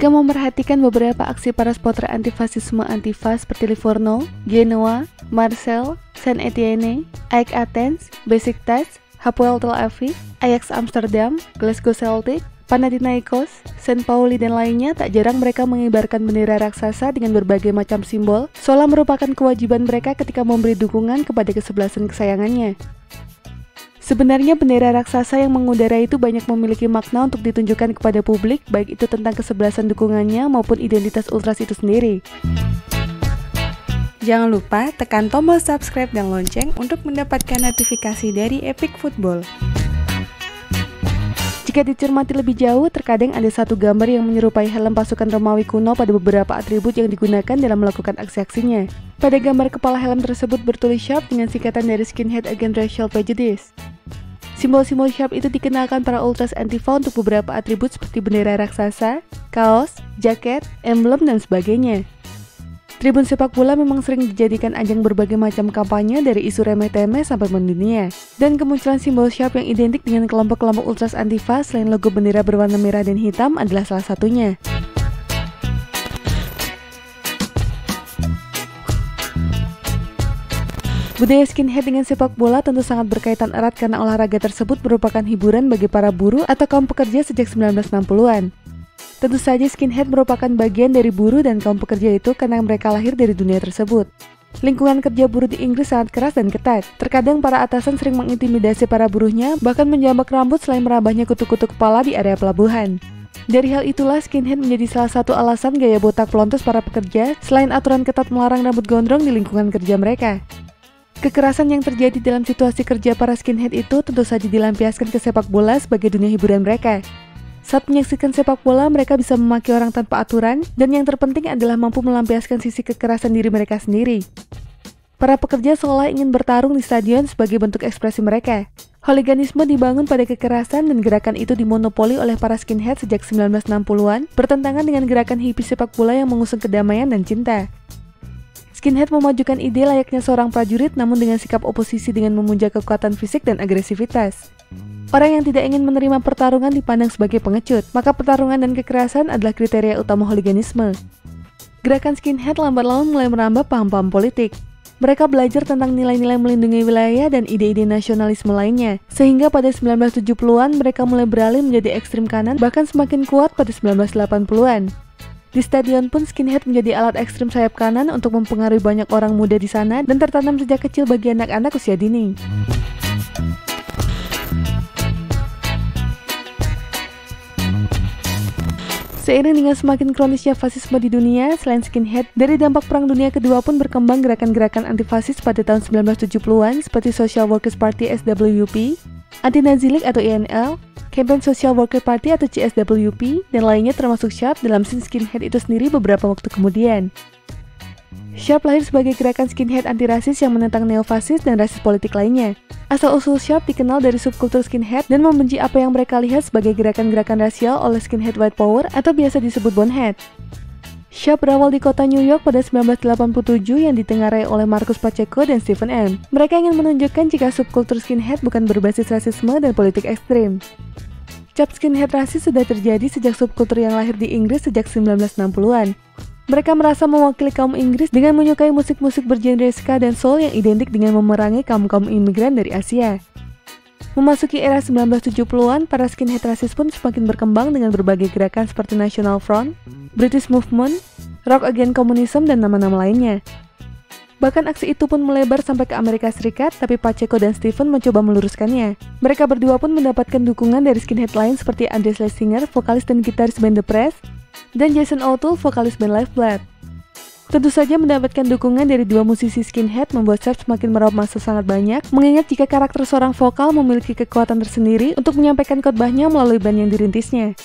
Jika memperhatikan beberapa aksi para supporter antifasisme Antifa seperti Livorno, Genoa, Marseille, Saint Etienne, AEK Athens, Besiktas, Hapoel Tel Aviv, Ajax Amsterdam, Glasgow Celtic, Panathinaikos, Saint Pauli dan lainnya tak jarang mereka mengibarkan bendera raksasa dengan berbagai macam simbol, seolah merupakan kewajiban mereka ketika memberi dukungan kepada kesebelasan kesayangannya. Sebenarnya bendera raksasa yang mengudara itu banyak memiliki makna untuk ditunjukkan kepada publik, baik itu tentang kesebelasan dukungannya maupun identitas ultras itu sendiri. Jangan lupa tekan tombol subscribe dan lonceng untuk mendapatkan notifikasi dari Epic Football. Jika dicermati lebih jauh, terkadang ada satu gambar yang menyerupai helm pasukan Romawi kuno pada beberapa atribut yang digunakan dalam melakukan aksi-aksinya. Pada gambar kepala helm tersebut bertulis sharp dengan singkatan dari Skinhead Against Racial Prejudice. Simbol-simbol sharp itu dikenalkan para ultras Antifa untuk beberapa atribut seperti bendera raksasa, kaos, jaket, emblem, dan sebagainya. Tribun sepak bola memang sering dijadikan ajang berbagai macam kampanye dari isu remeh-temeh sampai mendunia. Dan kemunculan simbol sharp yang identik dengan kelompok-kelompok ultras Antifa selain logo bendera berwarna merah dan hitam adalah salah satunya. Budaya skinhead dengan sepak bola tentu sangat berkaitan erat karena olahraga tersebut merupakan hiburan bagi para buruh atau kaum pekerja sejak 1960-an. Tentu saja skinhead merupakan bagian dari buruh dan kaum pekerja itu karena mereka lahir dari dunia tersebut. Lingkungan kerja buruh di Inggris sangat keras dan ketat. Terkadang para atasan sering mengintimidasi para buruhnya, bahkan menjambak rambut selain merambahnya kutu-kutu kepala di area pelabuhan. Dari hal itulah skinhead menjadi salah satu alasan gaya botak pelontos para pekerja selain aturan ketat melarang rambut gondrong di lingkungan kerja mereka. Kekerasan yang terjadi dalam situasi kerja para skinhead itu tentu saja dilampiaskan ke sepak bola sebagai dunia hiburan mereka. Saat menyaksikan sepak bola, mereka bisa memaki orang tanpa aturan, dan yang terpenting adalah mampu melampiaskan sisi kekerasan diri mereka sendiri. Para pekerja seolah ingin bertarung di stadion sebagai bentuk ekspresi mereka. Holiganisme dibangun pada kekerasan dan gerakan itu dimonopoli oleh para skinhead sejak 1960-an, bertentangan dengan gerakan hippie sepak bola yang mengusung kedamaian dan cinta. Skinhead memajukan ide layaknya seorang prajurit namun dengan sikap oposisi dengan memuja kekuatan fisik dan agresivitas. Orang yang tidak ingin menerima pertarungan dipandang sebagai pengecut, maka pertarungan dan kekerasan adalah kriteria utama hooliganisme. Gerakan skinhead lambat laun mulai merambah paham-paham politik. Mereka belajar tentang nilai-nilai melindungi wilayah dan ide-ide nasionalisme lainnya, sehingga pada 1970-an mereka mulai beralih menjadi ekstrim kanan bahkan semakin kuat pada 1980-an. Di stadion pun skinhead menjadi alat ekstrim sayap kanan untuk mempengaruhi banyak orang muda di sana dan tertanam sejak kecil bagi anak-anak usia dini. Seiring dengan semakin kronisnya fasisme di dunia, selain skinhead, dari dampak Perang Dunia Kedua pun berkembang gerakan-gerakan antifasis pada tahun 1970-an seperti Social Workers Party SWP, Anti-Nazi League atau INL, Campaign Social Worker Party atau CSWP, dan lainnya termasuk Sharp dalam scene skinhead itu sendiri beberapa waktu kemudian. Sharp lahir sebagai gerakan skinhead anti-rasis yang menentang neofasis dan rasis politik lainnya. Asal-usul Sharp dikenal dari subkultur skinhead dan membenci apa yang mereka lihat sebagai gerakan-gerakan rasial oleh skinhead white power atau biasa disebut bonehead. Sharp berawal di kota New York pada 1987 yang ditengarai oleh Marcus Pacheco dan Stephen M. Mereka ingin menunjukkan jika subkultur skinhead bukan berbasis rasisme dan politik ekstrim. Cap skinhead rasis sudah terjadi sejak subkultur yang lahir di Inggris sejak 1960-an. Mereka merasa mewakili kaum Inggris dengan menyukai musik-musik bergenre ska dan soul yang identik dengan memerangi kaum-kaum imigran dari Asia. Memasuki era 1970-an, para skinhead rasis pun semakin berkembang dengan berbagai gerakan seperti National Front, British Movement, Rock Against Communism, dan nama-nama lainnya. Bahkan aksi itu pun melebar sampai ke Amerika Serikat, tapi Pacheco dan Stephen mencoba meluruskannya. Mereka berdua pun mendapatkan dukungan dari skinhead lain seperti Andre Schlesinger, vokalis dan gitaris band The Press, dan Jason O'Toole, vokalis band Lifeblood. Tentu saja mendapatkan dukungan dari dua musisi skinhead membuat Sharp semakin meraup masa sangat banyak, mengingat jika karakter seorang vokal memiliki kekuatan tersendiri untuk menyampaikan khotbahnya melalui band yang dirintisnya.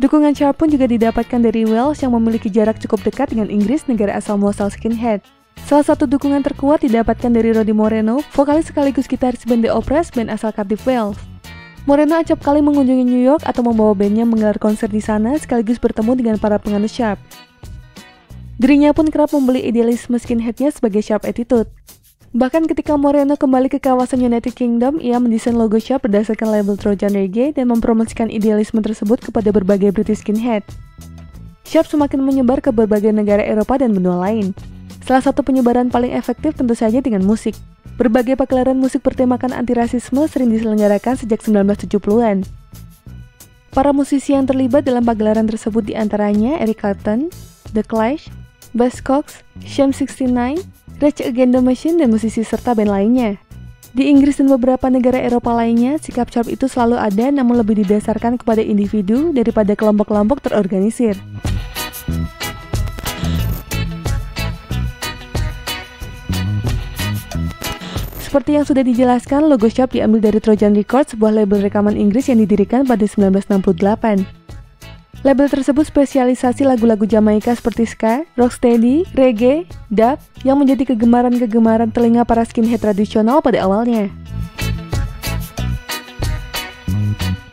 Dukungan Sharp pun juga didapatkan dari Wells yang memiliki jarak cukup dekat dengan Inggris, negara asal muasal skinhead. Salah satu dukungan terkuat didapatkan dari Roddy Moreno, vokalis sekaligus gitaris band The Oppressed, band asal Cardiff, Wales. Moreno acap kali mengunjungi New York atau membawa bandnya menggelar konser di sana sekaligus bertemu dengan para penganut Sharp. Dirinya pun kerap membeli idealisme skinheadnya sebagai Sharp Attitude. Bahkan ketika Moreno kembali ke kawasan United Kingdom, ia mendesain logo Sharp berdasarkan label Trojan Reggae dan mempromosikan idealisme tersebut kepada berbagai British skinhead. Sharp semakin menyebar ke berbagai negara Eropa dan benua lain. Salah satu penyebaran paling efektif tentu saja dengan musik. Berbagai pagelaran musik bertemakan antirasisme sering diselenggarakan sejak 1970-an. Para musisi yang terlibat dalam pagelaran tersebut di antaranya Eric Clapton, The Clash, Buzzcocks, Sham 69, Rage Against the Machine, dan musisi serta band lainnya. Di Inggris dan beberapa negara Eropa lainnya, sikap sharp itu selalu ada namun lebih didasarkan kepada individu daripada kelompok-kelompok terorganisir. Seperti yang sudah dijelaskan, logo Sharp diambil dari Trojan Records, sebuah label rekaman Inggris yang didirikan pada 1968. Label tersebut spesialisasi lagu-lagu Jamaika seperti ska, rocksteady, reggae, dub, yang menjadi kegemaran-kegemaran telinga para skinhead tradisional pada awalnya.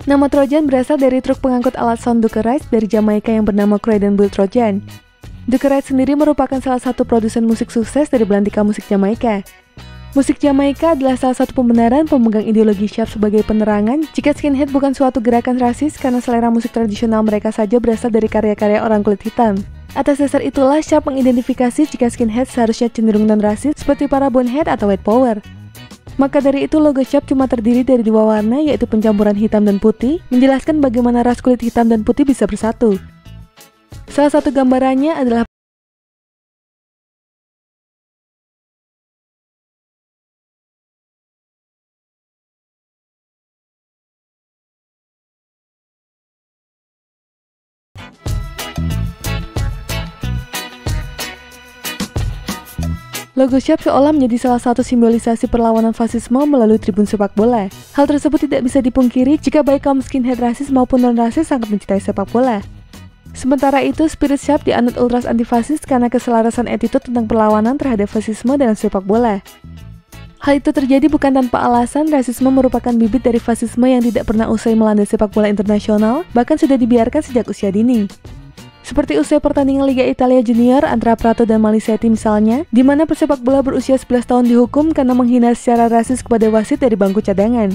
Nama Trojan berasal dari truk pengangkut alat sound Dukerite dari Jamaika yang bernama Bull Trojan. Dukerite sendiri merupakan salah satu produsen musik sukses dari belantika musik Jamaika. Musik Jamaika adalah salah satu pembenaran pemegang ideologi Sharp sebagai penerangan jika skinhead bukan suatu gerakan rasis karena selera musik tradisional mereka saja berasal dari karya-karya orang kulit hitam. Atas dasar itulah Sharp mengidentifikasi jika skinhead seharusnya cenderung non-rasis seperti para bonehead atau white power. Maka dari itu logo Sharp cuma terdiri dari dua warna yaitu pencampuran hitam dan putih, menjelaskan bagaimana ras kulit hitam dan putih bisa bersatu. Salah satu gambarannya adalah Logo Sharp seolah menjadi salah satu simbolisasi perlawanan fasisme melalui tribun sepak bola. Hal tersebut tidak bisa dipungkiri jika baik kaum skinhead rasis maupun non-rasis sangat mencintai sepak bola. Sementara itu, spirit Sharp dianut ultras antifasis karena keselarasan attitude tentang perlawanan terhadap fasisme dalam sepak bola. Hal itu terjadi bukan tanpa alasan, rasisme merupakan bibit dari fasisme yang tidak pernah usai melanda sepak bola internasional, bahkan sudah dibiarkan sejak usia dini. Seperti usai pertandingan Liga Italia Junior antara Prato dan Malisetti misalnya, di mana pesepak bola berusia 11 tahun dihukum karena menghina secara rasis kepada wasit dari bangku cadangan.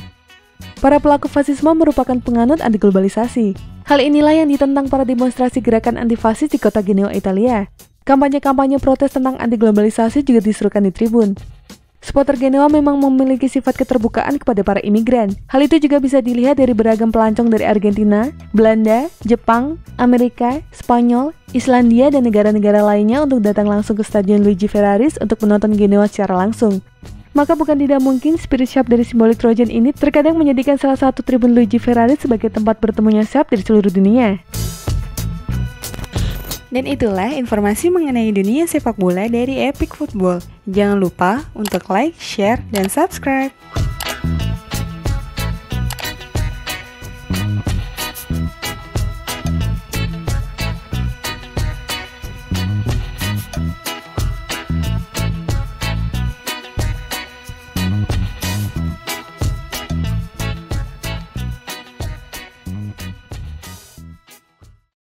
Para pelaku fasisme merupakan penganut anti globalisasi. Hal inilah yang ditentang para demonstrasi gerakan anti fasis di kota Genoa, Italia. Kampanye-kampanye protes tentang anti globalisasi juga diserukan di tribun. Supporter Genoa memang memiliki sifat keterbukaan kepada para imigran. Hal itu juga bisa dilihat dari beragam pelancong dari Argentina, Belanda, Jepang, Amerika, Spanyol, Islandia, dan negara-negara lainnya untuk datang langsung ke Stadion Luigi Ferraris untuk menonton Genoa secara langsung. Maka bukan tidak mungkin spirit shop dari simbolik Trojan ini terkadang menjadikan salah satu tribun Luigi Ferraris sebagai tempat bertemunya shop dari seluruh dunia. Dan itulah informasi mengenai dunia sepak bola dari Epic Football. Jangan lupa untuk like, share, dan subscribe.